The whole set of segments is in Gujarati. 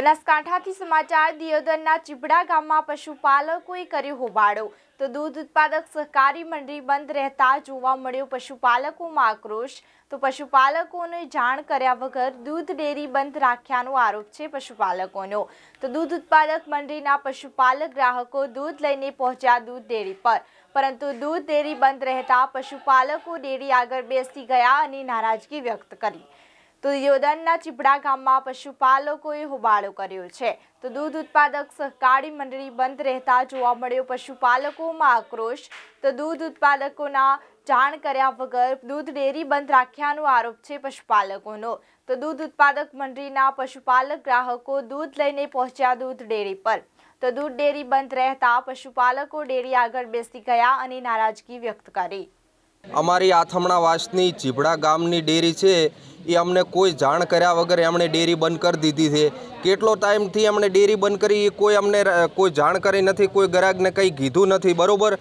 બનાસકાંઠાથી સમાચાર, દિયોદરના ચીબડા ગામમાં પશુપાલકોએ કર્યો હોબાળો. તો દૂધ ઉત્પાદક સહકારી મંડળી બંધ રહેતા જોવા મળ્યો પશુપાલકોમાં આક્રોશ. તો પશુપાલકોને જાણ કર્યા વગર દૂધ ડેરી બંધ રાખ્યાનો આરોપ છે પશુપાલકોનો. તો દૂધ ઉત્પાદક મંડળીના પશુપાલક ગ્રાહકો દૂધ લઈને પહોંચ્યા દૂધ ડેરી પર. પરંતુ દૂધ ડેરી બંધ રહેતા પશુપાલકો ડેરી આગળ બેસી ગયા અને નારાજગી વ્યક્ત કરી. તો યોદનના ચીપડા ગામમાં પશુપાલકોએ હોબાળો કર્યો છે. તો દૂધ ઉત્પાદક સહકારી મંડળી બંધ રહેતા જોવા મળ્યો પશુપાલકોમાં આક્રોશ. તો દૂધ ઉત્પાદકોના જાણ કર્યા વગર દૂધ ડેરી બંધ રાખ્યાનો આરોપ છે પશુપાલકોનો. તો દૂધ ઉત્પાદક મંડળીના પશુપાલક ગ્રાહકો દૂધ લઈને પહોંચ્યા દૂધ ડેરી પર. તો દૂધ ડેરી બંધ રહેતા પશુપાલકો ડેરી આગળ બેસી ગયા અને નારાજગી વ્યક્ત કરી. અમારી આથમણા વાસની ચીભડા ગામની ડેરી છે. એ અમને કોઈ જાણ કર્યા વગર એમણે ડેરી બંધ કરી દીધી છે. કેટલો ટાઈમથી એમણે ડેરી બંધ કરી, એ કોઈ અમને ર- કોઈ જાણ કરી નથી, કોઈ ગ્રાહકને કંઈ કીધું નથી. બરાબર?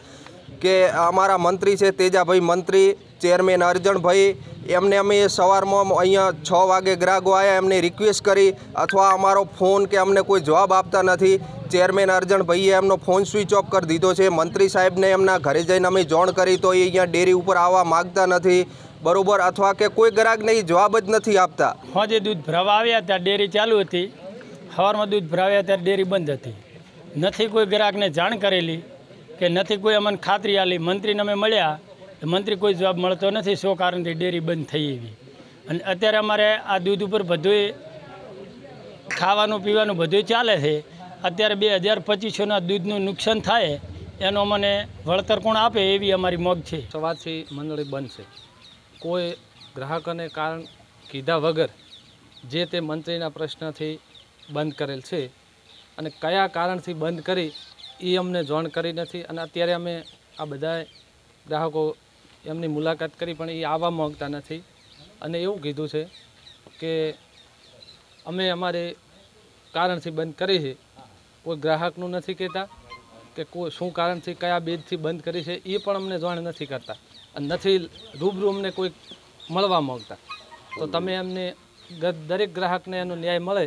કે અમારા મંત્રી છે, તેજાભાઈ મંત્રી, ચેરમેન અરજણભાઈ, એમને અમે સવારમાં અહીંયા છ વાગે ગ્રાહકો આવ્યા એમને રિક્વેસ્ટ કરી. અથવા અમારો ફોન કે અમને કોઈ જવાબ આપતા નથી. ચેરમેન અર્જણભાઈએ એમનો ફોન સ્વિચ ઓફ કરી દીધો છે. મંત્રી સાહેબને એમના ઘરે જઈને અમે જોણ કરી તો એ અહીંયા ડેરી ઉપર આવવા માગતા નથી. બરોબર? અથવા કે કોઈ ગ્રાહકને એ જવાબ જ નથી આપતા. હોજે દૂધ ભરાવા આવ્યા ત્યાં ડેરી ચાલુ હતી. સવારમાં દૂધ ભરાવ્યા ત્યારે ડેરી બંધ હતી. નથી કોઈ ગ્રાહકને જાણ કરેલી કે નથી કોઈ અમને ખાતરી આલી. મંત્રીને અમે મળ્યા. મંત્રી કોઈ જવાબ મળતો નથી. શો કારણથી ડેરી બંધ થઈ એવી. અને અત્યારે અમારે આ દૂધ ઉપર બધુંય ખાવાનું પીવાનું બધું ચાલે છે. અત્યારે બે હજાર પચીસોના દૂધનું નુકસાન થાય, એનો મને વળતર કોણ આપે એવી અમારી મોગ છે. સવારથી મંડળી બંધ છે. કોઈ ગ્રાહકોને કારણ કીધા વગર જે તે મંત્રીના પ્રશ્નથી બંધ કરેલ છે અને કયા કારણથી બંધ કરી એ અમને જાણ કરી નથી અને અત્યારે અમે આ બધા ગ્રાહકો એમની મુલાકાત કરી પણ એ આવવા માંગતા નથી. અને એવું કીધું છે કે અમે અમારે કારણથી બંધ કરી છે. કોઈ ગ્રાહકનું નથી કહેતા કે કોઈ શું કારણથી કયા બેદથી બંધ કરી છે, એ પણ અમને જાણ નથી કરતા. અને નથી, રૂબરૂ અમને કોઈ મળવા માગતા. તો તમે અમને દરેક ગ્રાહકને એનો ન્યાય મળે